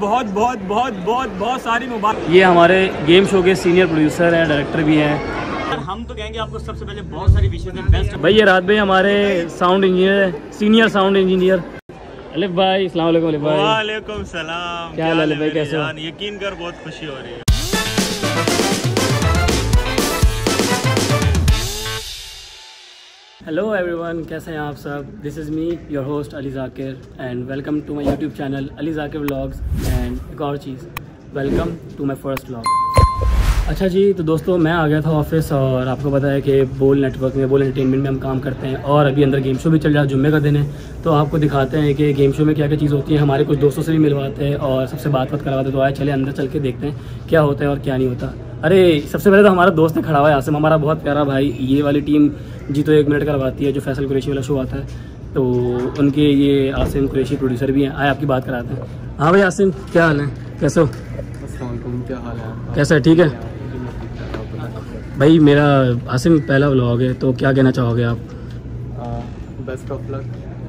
बहुत बहुत बहुत बहुत बहुत सारी मुबारक। ये हमारे गेम शो के सीनियर प्रोड्यूसर हैं डायरेक्टर भी हैं। हम तो कहेंगे आपको सबसे पहले बहुत सारी विशेष बेस्ट भाई ये रात भाई हमारे साउंड इंजीनियर है सीनियर साउंड इंजीनियर अलिफ भाई अलिफ भाई। वालेकुम सलाम। क्या हाल है भाई, कैसे हो? यकीन कर बहुत खुशी हो रही है। हेलो एवरीवन कैसे हैं आप सब? This is me your host Ali Zakir and welcome to my YouTube channel Ali Zakir vlogs and एक और चीज़ welcome to my first vlog अच्छा जी तो दोस्तों, मैं आ गया था ऑफ़िस और आपको पता है कि बोल नेटवर्क में बोल एंटरटेनमेंट में हम काम करते हैं और अभी अंदर गेम शो भी चल रहा है, जुम्मे का दिन है। तो आपको दिखाते हैं कि गेम शो में क्या क्या चीज़ होती है, हमारे कुछ दोस्तों से भी मिलवाते हैं और सबसे बात बात करवाते तो आए, चले अंदर चल के देखते हैं क्या होता है और क्या नहीं होता। अरे सबसे पहले तो हमारा दोस्त है खड़ा हुआ है आसम। हमारा बहुत प्यारा भाई ये वाली टीम जी तो एक मिनट करवाती है जो फैसल कुरेशी वाला शो आता है। तो उनके ये आसिम कुरेशी प्रोड्यूसर भी हैं। आए आपकी बात कराते हैं। हाँ भाई आसिम क्या हाल है? कैसे हो? क्या हाल है कैसा है? ठीक है? भाई मेरा आसिम पहला व्लॉग है तो क्या कहना चाहोगे आप? बेस्ट ऑफ़ लक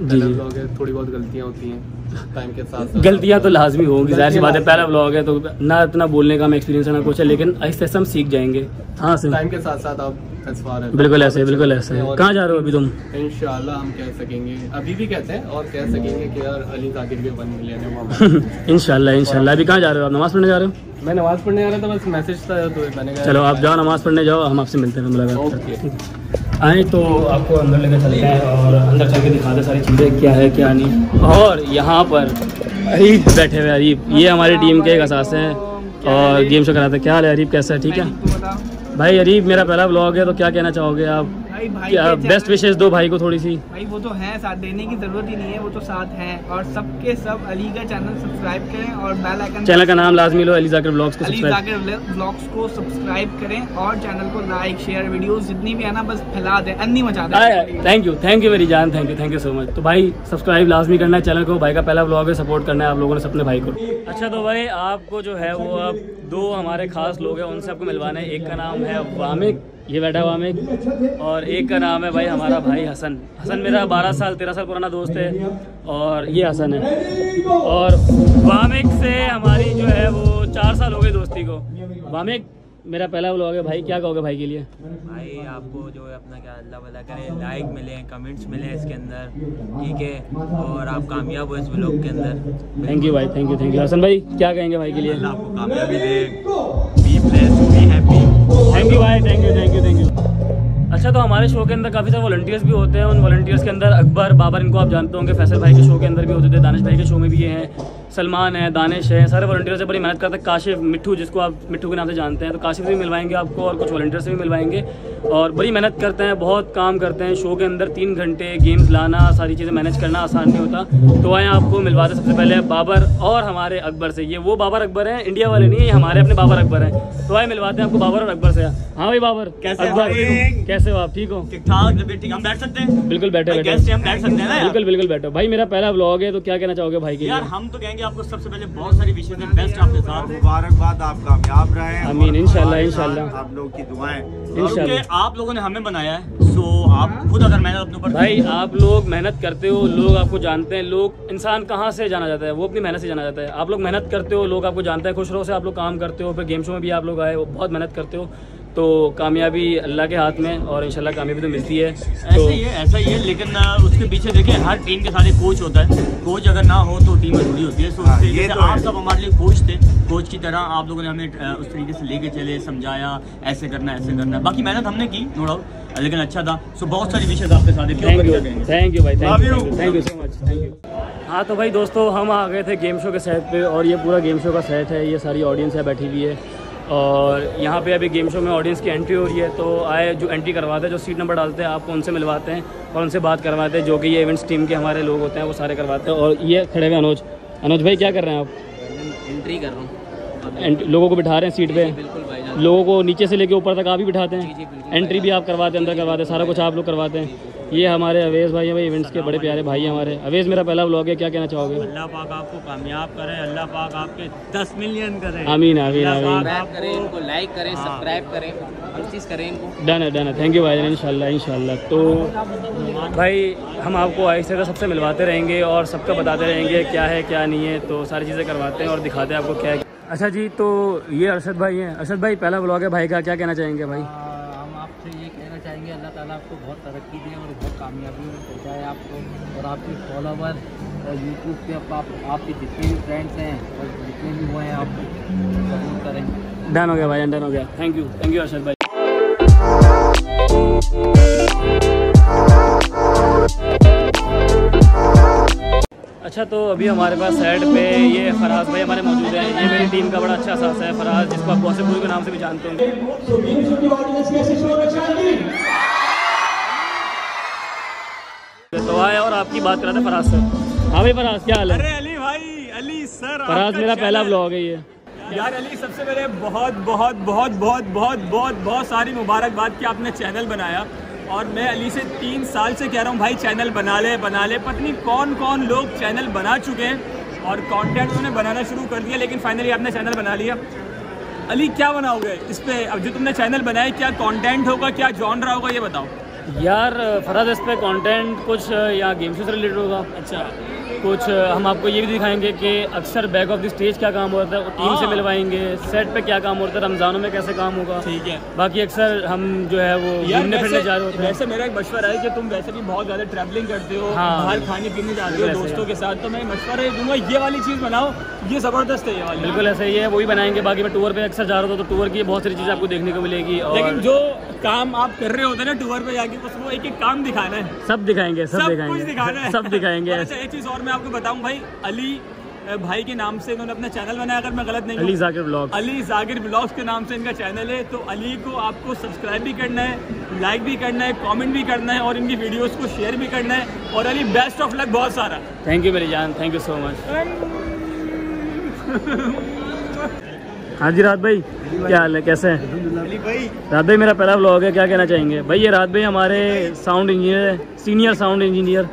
ब्लॉग है थोड़ी बहुत गलतियाँ होती हैं टाइम के साथ। साथ गलतियाँ तो लाजमी होंगी ज़ाहिर सी बात है पहला व्लॉग है तो ना इतना बोलने का हमें एक्सपीरियंस है ना कुछ है लेकिन ऐसे ऐसे हम सीख जाएँगे। हाँ आसिम टाइम के साथ साथ आप बिल्कुल ऐसे बिल्कुल ऐसे। कहाँ जा रहे हो अभी तुम? इंशाल्लाह हम कह सकेंगे अभी भी कहते हैं और कह सकेंगे कि यार अली जाकिर के है वहाँ इंशाल्लाह इंशाल्लाह। अभी कहाँ जा रहे हो आप? नमाज़ पढ़ने जा रहे हो? मैं नमाज़ पढ़ने जा रहा था बस मैसेज था तो मैंने चलो आप जाओ नमाज़ पढ़ने जाओ हम आपसे मिलते हैं मुलाकात। आए तो आपको अंदर लेकर चले जाए और अंदर चल के दिखाते दे सारी चीज़ें क्या है क्या नहीं। और यहाँ पर अरीब बैठे हुए अरीब ये हमारी टीम के एक असास हैं और गेम शो कराते क्या हाल है अरीब कैसा है? ठीक है? भाई अरीब मेरा पहला ब्लॉग है तो क्या कहना चाहोगे आप? भाई भाई क्या बेस्ट विशेष दो भाई को थोड़ी सी। भाई वो तो है साथ देने की ज़रूरत ही नहीं है वो तो साथ है। और सबके सब अली का चैनल सब्सक्राइब करें और बेल आइकन चैनल का नाम लाजमी लो अली जाकर ब्लॉग्स को अली सब्सक्राइब जाकिर ब्लॉग्स को सब्सक्राइब करें और चैनल को लाइक शेयर वीडियोस जितनी भी है ना बस फैला दें अन्नी मचा दें। Thank you thank you very जान thank you thank you so much तो भाई सब्सक्राइब लाजमी करना है चैनल को भाई का पहला ब्लॉग है सपोर्ट करना है आप लोगों ने अपने भाई को। अच्छा तो भाई आपको जो है वो अब दो हमारे खास लोग हैं उनसे आपको मिलवाना है। एक का नाम है वामिक ये बैठा हुआ वामिक और एक का नाम है भाई हमारा भाई हसन। हसन मेरा बारह साल तेरह साल पुराना दोस्त है। और ये हसन है। और वामिक से हमारी जो है वो चार साल हो गए दोस्ती को। वामिक मेरा पहला ब्लॉग है। भाई क्या कहोगे भाई के लिए? भाई आपको जो है अपना क्या अल्लाह वाला करे लाइक मिले कमेंट्स मिले इसके अंदर। ठीक है? और आप कामयाब हो इस ब्लॉग के अंदर। थैंक यू भाई thank you thank you Hasan भाई क्या कहेंगे भाई के लिए? आपको कामयाबी दे। Be blessed be happy thank you भाई thank you thank you thank you अच्छा तो हमारे शो के अंदर काफ़ी सारे वॉलंटियर्स भी होते हैं। उन वॉलंटियर्स के अंदर अकबर, बाबर, इनको आप जानते होंगे, फैसल भाई के शो के अंदर भी होते थे, दानिश भाई के शो में भी ये हैं। सलमान है दानिश है सारे वॉलंटियर्स से बड़ी मेहनत करते हैं। काशिफ मिट्टू जिसको आप मिट्टू के नाम से जानते हैं तो काशिफ से भी मिलवाएँगे आपको और कुछ वॉलंटियर्स से भी मिलवाएँगे। और बड़ी मेहनत करते हैं बहुत काम करते हैं। शो के अंदर तीन घंटे गेम्स लाना सारी चीज़ें मैनेज करना आसान नहीं होता। तो आए आपको मिलवाते सबसे पहले बाबर और हमारे अकबर से। ये वो बाबर अकबर हैं इंडिया वाले नहीं है ये हमारे अपने बाबर अकबर हैं। तो आए मिलवाते हैं आपको बाबर और अकबर से। हाँ भाई बाबर कैसे अकबर कैसे हो आप? ठीक हो? ठीक ठाक ठीक हम बैठ सकते हैं? बिल्कुल बैठे बैठे। हम बैठ सकते हैं बिल्कुल बिल्कुल बैठो। भाई मेरा पहला ब्लॉग है तो क्या कहना चाहोगे भाई के यार हम तो कहेंगे आपको सबसे पहले बहुत सारी विशेष में बेस्ट आपके साथ मुबारकबाद आप कामयाब रहे। आमीन, और इंशाल्लाह, इंशाल्लाह। आप लोगों की दुआएँ। क्योंकि आप लोगों ने हमें बनाया है सो आप खुद अगर मेहनत अपने ऊपर भाई आप लोग मेहनत करते हो लोग आपको जानते हैं। लोग इंसान कहाँ से जाना जाता है? वो अपनी मेहनत से जाना जाता है। आप लोग मेहनत करते हो लोग आपको जानते हैं खुश रहो से आप लोग काम करते हो फिर गेम शो में भी आप लोग आए हो बहुत मेहनत करते हो। तो कामयाबी अल्लाह के हाथ में और इंशाल्लाह कामयाबी तो मिलती है। ऐसा तो ही है ऐसा ही है लेकिन उसके पीछे देखिए हर टीम के साथ एक कोच होता है। कोच अगर ना हो तो टीम अधूरी होती है। सो हाँ, उस ये तरीके से तो आप सब हमारे लिए कोच थे कोच की तरह आप लोगों ने हमें उस तरीके से लेके चले समझाया ऐसे करना ऐसे करना। बाकी मेहनत हमने की नो डाउट लेकिन अच्छा था। सो बहुत सारी विशेष आपके साथ थैंक यू थैंक यू भाई. Thank you thank you so much thank you हाँ तो भाई दोस्तों हम आ गए थे गेम शो के सेट पे और ये पूरा गेम शो का सेट है ये सारी ऑडियंस है बैठी हुई है। और यहाँ पे अभी गेम शो में ऑडियंस की एंट्री हो रही है तो आए जो एंट्री करवाते हैं जो सीट नंबर डालते हैं आपको उनसे मिलवाते हैं और उनसे बात करवाते हैं जो कि ये इवेंट्स टीम के हमारे लोग होते हैं वो सारे करवाते हैं। और ये खड़े हुए अनुज। अनुज भाई क्या कर रहे हैं आप? एंट्री कर रहा हूँ। लोगों को बिठा रहे हैं सीट पर बिल्कुल। लोगों को नीचे से लेके ऊपर तक आप ही बिठाते हैं। एंट्री भी आप करवाते हैं अंदर करवाते हैं सारा कुछ आप लोग करवाते हैं। ये हमारे अवेश भाई हैं भाई इवेंट्स के बड़े प्यारे भाई हैं हमारे। अवेश मेरा पहला ब्लॉग है क्या कहना चाहोगे? अल्लाह पाक आपको कामयाब करे अल्लाह पाक आपके 10 मिलियन करे। आमीन आमीन आमीन। इनको लाइक करें सब्सक्राइब करें हर चीज़ करें इनको। डन है डन है। थैंक यू भाई इंशाल्लाह इंशाल्लाह तो भाई हम आपको ऐसे का सबसे मिलवाते रहेंगे और सबका बताते रहेंगे क्या है क्या नहीं है। तो सारी चीज़ें करवाते हैं और दिखाते हैं आपको क्या है अच्छा जी तो ये अरशद भाई हैं। अरशद भाई पहला ब्लॉग है। भाई का क्या कहना चाहेंगे भाई? हम आपसे ये कहना चाहेंगे अल्लाह ताला आपको बहुत तरक्की दे और बहुत कामयाबी में पहुँचाए आपको और आपके फॉलोवर और यूट्यूब पे आप, आप आपके जितने भी फ्रेंड्स हैं और जितने भी वो हैं आप सपोर्ट करें। डन हो गया भाई डन हो गया। Thank you thank you Arshad भाई। अच्छा तो अभी हमारे पास साइड पे ये फराज भाई हमारे मौजूद हैं। ये मेरी टीम का बड़ा अच्छा साथ है फराज जिसको आप पॉसिबल के नाम से भी जानते होंगे। तो आए और आपकी बात कर थे फराज सर। हाँ भाई फराज क्या हाल है? अरे अली भाई अली सर फराज मेरा पहला ब्लॉग है? ये। यार अली सबसे पहले बहुत बहुत बहुत बहुत बहुत बहुत बहुत सारी मुबारकबाद कि आपने चैनल बनाया। और मैं अली से तीन साल से कह रहा हूँ भाई चैनल बना ले बना ले। पत्नी कौन कौन लोग चैनल बना चुके हैं? और कंटेंट उन्होंने बनाना शुरू कर दिया लेकिन फाइनली आपने चैनल बना लिया। अली क्या बनाओगे? इस पर अब जो तुमने चैनल बनाया क्या कंटेंट होगा क्या जॉनरा होगा ये बताओ। यार फराज इस पर कॉन्टेंट कुछ या गेम्स से रिलेटेड होगा? अच्छा। कुछ हम आपको ये भी दिखाएँगे कि अक्सर बैक ऑफ़ द स्टेज क्या काम होता है टीम से हाँ। मिलवाएँगे सेट पे क्या काम होता है रमज़ानों में कैसे काम होगा। ठीक है। बाकी अक्सर हम जो है वो घूमने फिरने जा रहे होते हैं। वैसे मेरा एक मशवरा है कि तुम वैसे भी बहुत ज़्यादा ट्रैवलिंग करते हो हाँ। बाहर खाने पीने जाते हो दोस्तों के साथ। तो मैं मशवरा दूँगा ये वाली चीज़ बनाओ ये ज़बरदस्त है ये वाली। बिल्कुल ऐसे ही है वही बनाएँगे बाकी मैं टूर पे अक्सर जा रहा था तो टूर की बहुत सारी चीज़ें आपको देखने को मिलेगी लेकिन जो काम आप कर रहे होते हैं ना टूर पे जाके बस वो एक एक काम दिखाना है। सब दिखाएँगे सब सब दिखाएँगे कुछ दिखाना है। सब दिखाएँगे। अच्छा एक चीज़ और मैं आपको बताऊँ भाई अली भाई के नाम से इन्होंने अपना चैनल बनाया अगर मैं गलत नहीं अली। जाकिर ब्लॉग अली जाकिर ब्लॉग्स के नाम से इनका चैनल है तो अली को आपको सब्सक्राइब भी करना है लाइक भी करना है कमेंट भी करना है और इनकी वीडियोस को शेयर भी करना है। और अली बेस्ट ऑफ़ लक बहुत सारा। थैंक यू मेरी जान थैंक यू सो मच हाँ जी रात भाई। क्या हाल है? कैसे हैं? रात भाई मेरा पहला ब्लॉग है। क्या कहना चाहेंगे? भाई ये रात भाई हमारे साउंड इंजीनियर है सीनियर साउंड इंजीनियर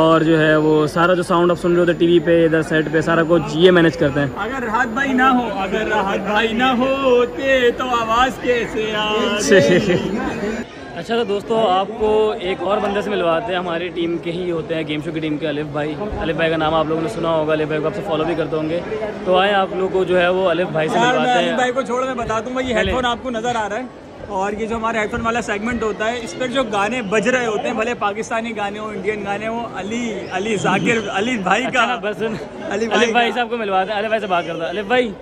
और जो है वो सारा जो साउंड आप सुन रहे होते टीवी पे इधर सेट पे सारा कुछ ये मैनेज करते हैं। अगर राहत भाई ना हो अगर राहत भाई ना होते तो आवाज़ कैसे आ अच्छा तो दोस्तों आपको एक और बंदे से मिलवाते हैं हमारी टीम के ही होते हैं गेम शो की टीम के अलिफ भाई। अलिफ भाई का नाम आप लोगों ने सुना होगा अलिफ भाई को आपसे फॉलो भी करते होंगे। तो आए आप लोग को जो है वो अलिफ भाई से मिलवाते अली भाई को छोड़ मैं बता दूँगा ये हेडफोन आपको नज़र आ रहा है। और ये जो हमारा हेडफोन वाला सेगमेंट होता है इस पर जो गाने बज रहे होते हैं भले पाकिस्तानी गाने हो इंडियन गाने हो अली अली जाकिर अली भाई अच्छा का। ना बस अली भाई भाई का। से आपको मिलवाते हैं अली भाई से बात करता है। अलिफ भाई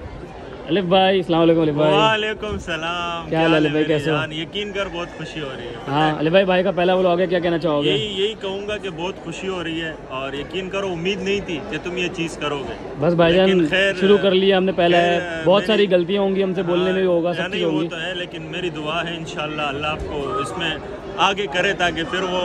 अलिफ भाई अस्सलाम वालेकुम अलिफ भाई। वालेकुम सलाम क्या हाल है भाई, कैसे हो? यकीन कर बहुत खुशी हो रही है। हाँ अलिफ भाई भाई का पहला ब्लॉग है क्या कहना चाहोगे? यही यही कहूँगा कि बहुत खुशी हो रही है और यकीन करो उम्मीद नहीं थी कि तुम ये चीज़ करोगे। बस भाईजान शुरू कर लिया हमने पहले। खैर, बहुत सारी गलतियाँ होंगी हमसे बोलने में भी होगा सब नहीं चीज़ होगी तो है लेकिन मेरी दुआ है इंशाल्लाह अल्लाह आपको इसमें आगे करे ताकि फिर वो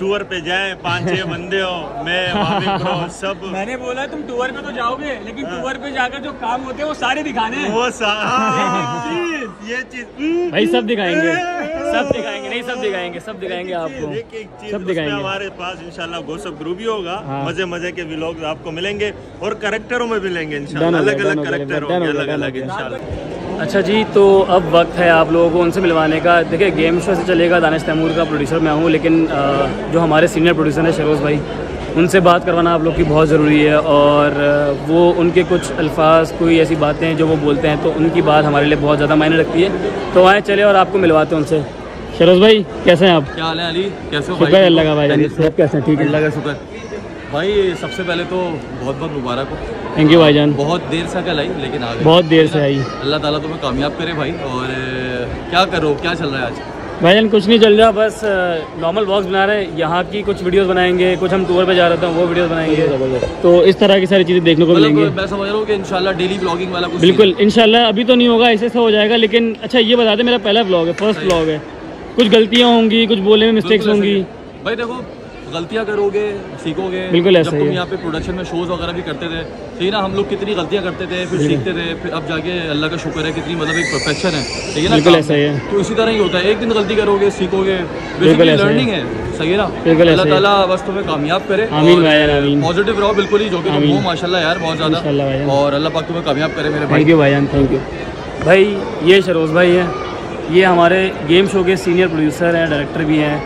टूर पे जाए पाँच छह बंदे हो मैं सब। मैंने बोला तुम टूर पे तो जाओगे लेकिन टूर पे जाकर जो काम होते हैं वो सारे दिखाने वो सा हाँ, ये चीज़ भाई सब दिखाएँगे। सब दिखाएँगे नहीं सब दिखाएँगे सब दिखाएँगे आपको। देखिए एक चीज़ सब दिखाएँगे। हमारे पास इंशाल्लाह गोसप ग्रुप ही होगा। हाँ। मज़े मज़े के व्लॉग्स आपको मिलेंगे और करेक्टरों में मिलेंगे इंशाल्लाह। अलग अलग हो करेक्टर होंगे अलग अलग। इंशाल्लाह। अच्छा जी तो अब वक्त है आप लोगों को उनसे मिलवाने का। देखिए गेम शो से चलेगा दानिश तैमूर का प्रोड्यूसर मैं हूँ लेकिन जो हमारे सीनियर प्रोड्यूसर हैं शरोज़ भाई उनसे बात करवाना आप लोग की बहुत ज़रूरी है और वो उनके कुछ अल्फाज कोई ऐसी बातें हैं जो वो बोलते हैं तो उनकी बात हमारे लिए बहुत ज़्यादा मायने रखती है। तो आए चले और आपको मिलवाते हैं उनसे। शरोज़ भाई कैसे हैं आप? क्या हाल है अली? कैसे हो शुक्र अल्लाह का भाई। कैसे? हैं? ठीक है। अल्लाह का शुक्र भाई सबसे पहले तो बहुत बहुत मुबारक हो। थैंक यू भाईजान। बहुत देर से कल आई लेकिन आ गए। बहुत देर से आई। अल्लाह ताला तुम्हें कामयाब करे भाई और क्या करो क्या चल रहा है आज? भाईजान कुछ नहीं चल रहा बस नॉर्मल व्लॉग्स बना रहे हैं। यहाँ की कुछ वीडियोस बनाएँगे कुछ हम टूर पे जा रहे थे वो वीडियोस बनाएँगे। तो इस तरह की सारी चीज़ें देखने को मिलेंगी। मतलब मैं समझ रहा हूँ कि इंशाल्लाह डेली ब्लॉगिंग वाला कुछ बिल्कुल इंशाल्लाह अभी तो नहीं होगा ऐसे से हो जाएगा लेकिन अच्छा ये बता दें मेरा पहला ब्लॉग है फ़र्स्ट ब्लॉग है। कुछ गलतियाँ होंगी कुछ बोलने में मिस्टेक्स होंगी। भाई देखो गलतियाँ करोगे सीखोगे बिल्कुल जब ऐसा ही तुम यहाँ पे प्रोडक्शन में शोज़ वगैरह भी करते थे ठीक है ना हम लोग कितनी गलतियाँ करते थे फिर सीखते थे फिर अब जाके अल्लाह का शुक्र है कितनी मतलब एक परफेक्शन है। ठीक है ना बिल्कुल ऐसा ही है। तो इसी तरह ही होता है एक दिन गलती करोगे सीखोगे बिल्कुल बेसिकली लर्निंग है। सही है ना? बिल्कुल अल्लाह। ताला बस तुम्हें कामयाब करे आमीन भाईजान, आमीन। पॉजिटिव रहो बिल्कुल ही जो कि तुम। हो माशाल्लाह यार बहुत ज़्यादा। और अल्लाह पाक तुम्हें कामयाब करे मेरे भाई। थैंक यू भाईजान थैंक यू भाई ये शरोज भाई हैं। ये हमारे गेम शो के सीनियर प्रोड्यूसर हैं डायरेक्टर भी हैं।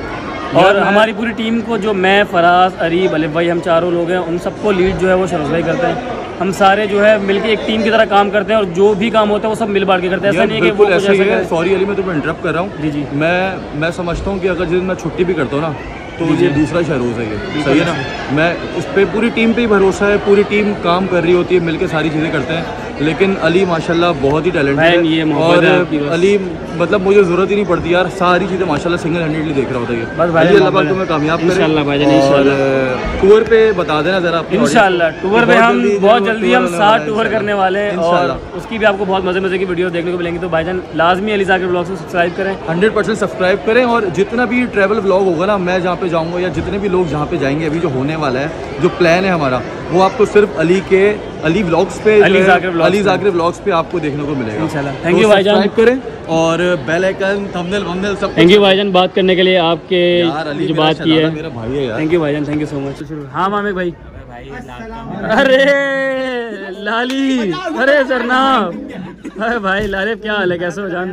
और हमारी पूरी टीम को जो मैं फराज अरीब अलिफ भाई हम चारों लोग हैं उन सबको लीड जो है वो शरोज भाई करते हैं। हम सारे जो है मिलके एक टीम की तरह काम करते हैं और जो भी काम होता है वो सब मिल बांट के करते हैं। ऐसा नहीं है कि वो बिल्कुल ही ऐसा है। सॉरी अली मैं तुम्हें इंटरप्ट कर रहा हूँ। जी जी। मैं मैं समझता हूँ कि अगर जिस दिन मैं छुट्टी भी करता हूँ ना तो ये दूसरा शहरोज है ये। सही है ना? मैं उस पर पूरी टीम पे ही भरोसा है पूरी टीम काम कर रही होती है मिलके सारी चीज़ें करते हैं। लेकिन अली माशाल्लाह बहुत ही टैलेंटेड बहन, ये है और है। अली मतलब मुझे ज़रूरत ही नहीं पड़ती यार सारी चीज़ें माशाल्लाह सिंगल हैंडेडली देख रहा होता है बस भाई, अली अल्लाह पाक तुम्हें कामयाब करे। और इंशाल्लाह। टूर पे बता देना ज़रा इंशाल्लाह टूर पे हम बहुत जल्दी हम है, टूर करने वाले हैं और उसकी भी आपको बहुत मज़े मज़े की वीडियो देखने को मिलेंगी। तो भाईजान लाजमी अली जाकिर ब्लॉग को सब्सक्राइब करें। हंड्रेड परसेंट सब्सक्राइब करें और जितना भी ट्रैवल व्लॉग होगा ना मैं जहाँ पे जाऊँगा या जितने भी लोग जहाँ पे जाएँगे अभी जो होने वाला है जो प्लान है हमारा वो आपको सिर्फ़ अली के अली व्लॉग्स पे अली जाकर अली पे। व्लॉग्स पे आपको देखने को मिलेगा। इंशाल्लाह। थैंक यू भाईजान। करें और बेल आइकन थंबनेल वंबनेल सब थैंक यू भाईजान बात करने के लिए आपके यार जो बात की है। मेरा भाई है यार। थैंक यू भाईजान थैंक यू सो मच हाँ मामे भाई। अरे लाली। अरे सरनाब अरे भाई लाले क्या हाल है कैसे हो जान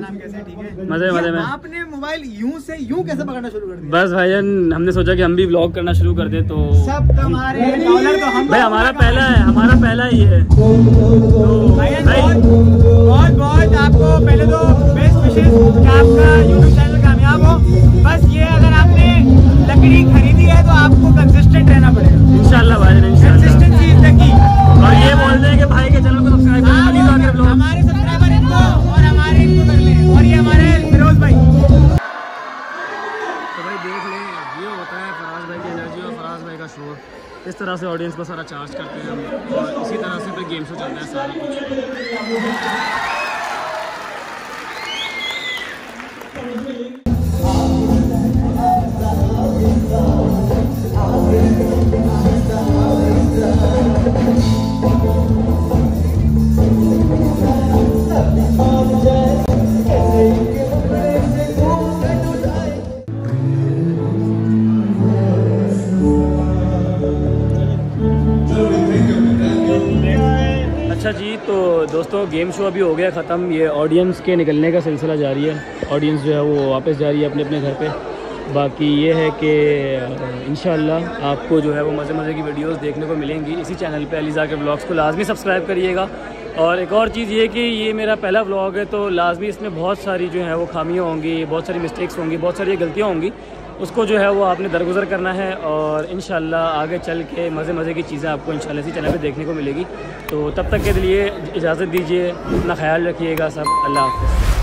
मज़े मज़े में आपने मोबाइल यूँ से यूँ कैसे पकड़ना शुरू कर दिया बस भाईजान हमने सोचा कि हम भी ब्लॉग करना शुरू कर दे तो सब तुम्हारे डॉलर तो हम भाई हमारा पहला है हमारा पहला ही है भाई बहुत बहुत आपको पहले तो बेस्ट विशेष आपका यूट्यूब चैनल कामयाब हो बस ये अगर आपने लकड़ी खरीदी है तो आपको कंसिस्टेंट रहना पड़ेगा इंशाल्लाह भाईजान इंशाल्लाह कंसिस्टेंसी इज़ द की और ये बोल दें कि भाई के चैनल को सब्सक्राइब करें हमारे सब्सक्राइबर इनको और हमारे इनको कर ले और ये हमारे फिरोज भाई। तो भाई देख लें ये होता है फराज भाई की एनर्जी और फराज भाई का शोर। इस तरह से ऑडियंस को सारा चार्ज करते हैं हम। और इसी तरह से फिर गेम शो चलता है सारा कुछ। दोस्तों गेम शो अभी हो गया ख़त्म। ये ऑडियंस के निकलने का सिलसिला जारी है। ऑडियंस जो है वो वापस जा रही है अपने अपने घर पे। बाकी ये है कि इन आपको जो है वो मज़े मज़े की वीडियोस देखने को मिलेंगी। इसी चैनल पे अलीज़ा के ब्लॉग्स को लाजमी सब्सक्राइब करिएगा। और एक और चीज़ ये कि ये मेरा पहला व्लॉग है तो लाजमी इसमें बहुत सारी जो है वो खामियाँ होंगी, बहुत सारी मिस्टेक्स होंगी, बहुत सारी गलतियाँ होंगी। उसको जो है वो आपने दरगुजर करना है और इन आगे चल के मज़े मज़े की चीज़ें आपको इन इसी चैनल पे देखने को मिलेगी। तो तब तक के लिए इजाज़त दीजिए, अपना ख्याल रखिएगा सब, अल्लाह हाफ़